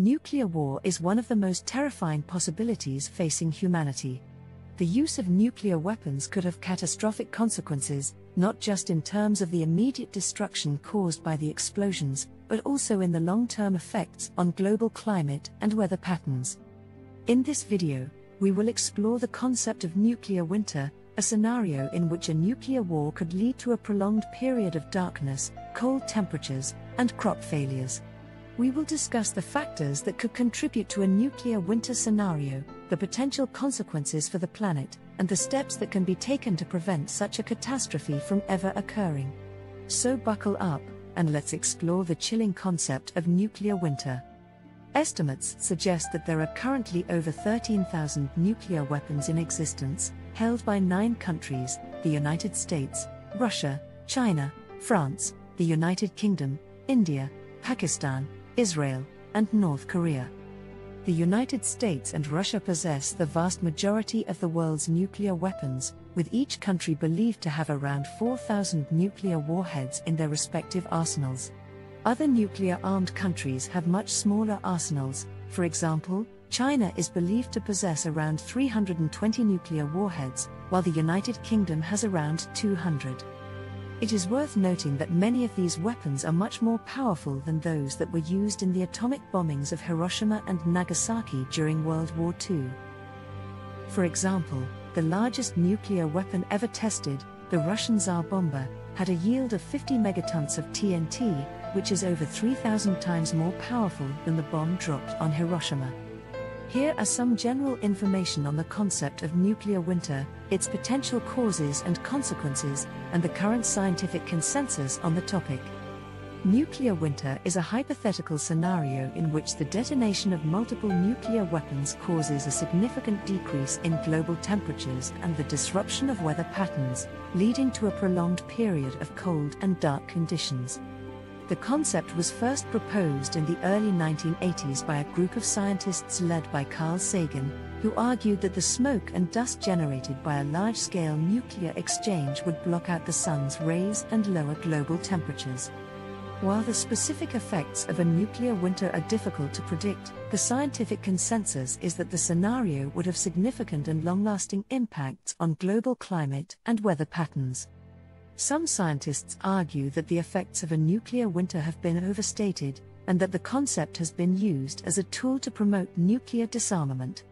Nuclear war is one of the most terrifying possibilities facing humanity. The use of nuclear weapons could have catastrophic consequences, not just in terms of the immediate destruction caused by the explosions, but also in the long term effects on global climate and weather patterns. In this video, we will explore the concept of nuclear winter, a scenario in which a nuclear war could lead to a prolonged period of darkness, cold temperatures, and crop failures we will discuss the factors that could contribute to a nuclear winter scenario, the potential consequences for the planet, and the steps that can be taken to prevent such a catastrophe from ever occurring. So buckle up, and let's explore the chilling concept of nuclear winter. Estimates suggest that there are currently over 13,000 nuclear weapons in existence, held by nine countries the United States, Russia, China, France, the United Kingdom, India, Pakistan, Israel, and North Korea. The United States and Russia possess the vast majority of the world's nuclear weapons, with each country believed to have around 4,000 nuclear warheads in their respective arsenals. Other nuclear armed countries have much smaller arsenals, for example, China is believed to possess around 320 nuclear warheads, while the United Kingdom has around 200. It is worth noting that many of these weapons are much more powerful than those that were used in the atomic bombings of Hiroshima and Nagasaki during World War II. For example, the largest nuclear weapon ever tested, the Russian Tsar Bomba, had a yield of 50 megatons of TNT, which is over 3,000 times more powerful than the bomb dropped on Hiroshima. Here are some general information on the concept of nuclear winter, its potential causes and consequences, and the current scientific consensus on the topic. Nuclear winter is a hypothetical scenario in which the detonation of multiple nuclear weapons causes a significant decrease in global temperatures and the disruption of weather patterns, leading to a prolonged period of cold and dark conditions. The concept was first proposed in the early 1980s by a group of scientists led by Carl Sagan, who argued that the smoke and dust generated by a large scale nuclear exchange would block out the sun's rays and lower global temperatures. While the specific effects of a nuclear winter are difficult to predict, the scientific consensus is that the scenario would have significant and long lasting impacts on global climate and weather patterns. Some scientists argue that the effects of a nuclear winter have been overstated, and that the concept has been used as a tool to promote nuclear disarmament.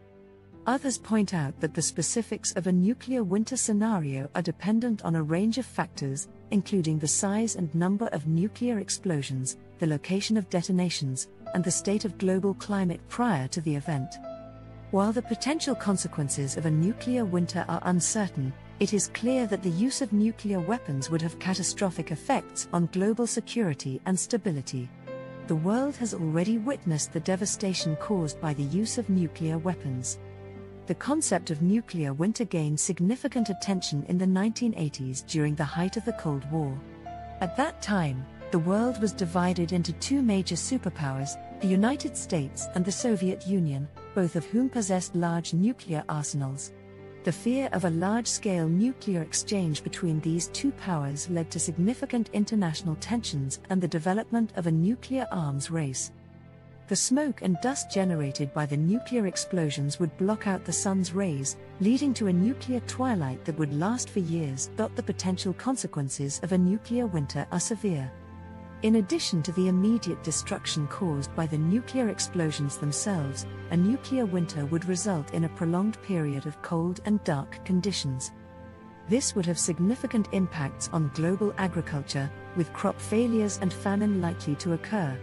Others point out that the specifics of a nuclear winter scenario are dependent on a range of factors, including the size and number of nuclear explosions, the location of detonations, and the state of global climate prior to the event. While the potential consequences of a nuclear winter are uncertain, it is clear that the use of nuclear weapons would have catastrophic effects on global security and stability. The world has already witnessed the devastation caused by the use of nuclear weapons. The concept of nuclear winter gained significant attention in the 1980s during the height of the Cold War. At that time, the world was divided into two major superpowers, the United States and the Soviet Union, both of whom possessed large nuclear arsenals. The fear of a large scale nuclear exchange between these two powers led to significant international tensions and the development of a nuclear arms race. The smoke and dust generated by the nuclear explosions would block out the sun's rays, leading to a nuclear twilight that would last for years. The potential consequences of a nuclear winter are severe. In addition to the immediate destruction caused by the nuclear explosions themselves, a nuclear winter would result in a prolonged period of cold and dark conditions. This would have significant impacts on global agriculture, with crop failures and famine likely to occur.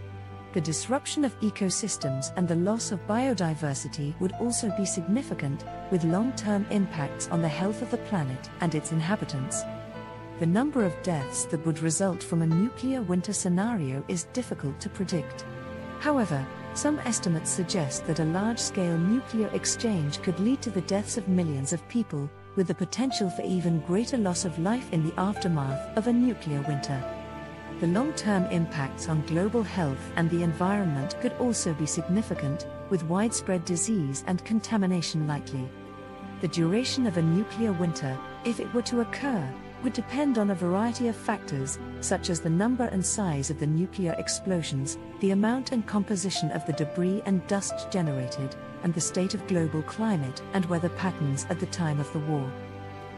The disruption of ecosystems and the loss of biodiversity would also be significant, with long term impacts on the health of the planet and its inhabitants. The number of deaths that would result from a nuclear winter scenario is difficult to predict. However, some estimates suggest that a large scale nuclear exchange could lead to the deaths of millions of people, with the potential for even greater loss of life in the aftermath of a nuclear winter. The long term impacts on global health and the environment could also be significant, with widespread disease and contamination likely. The duration of a nuclear winter, if it were to occur, would depend on a variety of factors, such as the number and size of the nuclear explosions, the amount and composition of the debris and dust generated, and the state of global climate and weather patterns at the time of the war.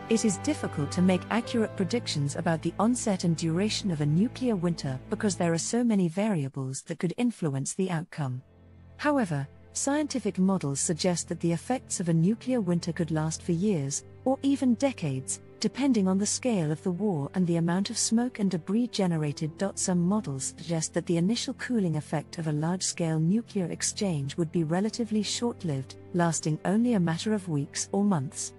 It is difficult to make accurate predictions about the onset and duration of a nuclear winter because there are so many variables that could influence the outcome. However, scientific models suggest that the effects of a nuclear winter could last for years, or even decades, depending on the scale of the war and the amount of smoke and debris generated. Some models suggest that the initial cooling effect of a large scale nuclear exchange would be relatively short lived, lasting only a matter of weeks or months.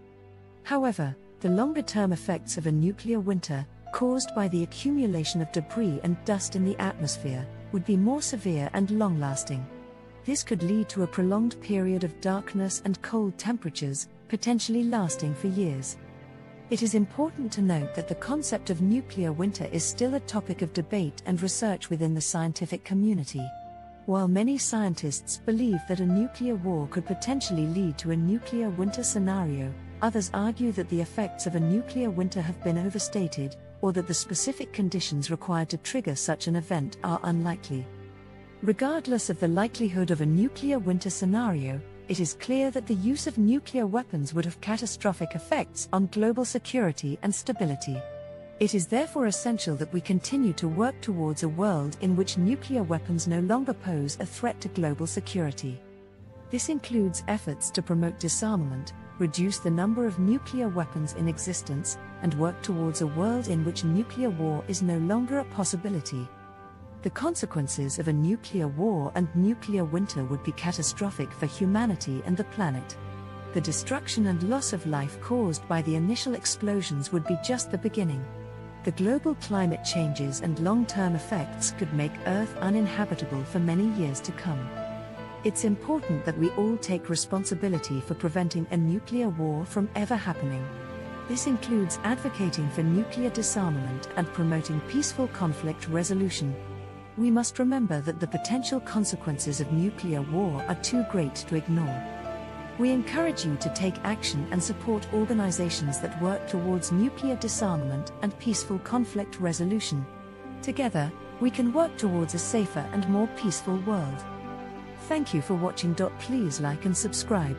However, the longer term effects of a nuclear winter, caused by the accumulation of debris and dust in the atmosphere, would be more severe and long lasting. This could lead to a prolonged period of darkness and cold temperatures, potentially lasting for years. It is important to note that the concept of nuclear winter is still a topic of debate and research within the scientific community. While many scientists believe that a nuclear war could potentially lead to a nuclear winter scenario, others argue that the effects of a nuclear winter have been overstated, or that the specific conditions required to trigger such an event are unlikely. Regardless of the likelihood of a nuclear winter scenario, it is clear that the use of nuclear weapons would have catastrophic effects on global security and stability. It is therefore essential that we continue to work towards a world in which nuclear weapons no longer pose a threat to global security. This includes efforts to promote disarmament, reduce the number of nuclear weapons in existence, and work towards a world in which nuclear war is no longer a possibility. The consequences of a nuclear war and nuclear winter would be catastrophic for humanity and the planet. The destruction and loss of life caused by the initial explosions would be just the beginning. The global climate changes and long term effects could make Earth uninhabitable for many years to come. It's important that we all take responsibility for preventing a nuclear war from ever happening. This includes advocating for nuclear disarmament and promoting peaceful conflict resolution, we must remember that the potential consequences of nuclear war are too great to ignore. We encourage you to take action and support organizations that work towards nuclear disarmament and peaceful conflict resolution. Together, we can work towards a safer and more peaceful world. Thank you for watching. Please like and subscribe.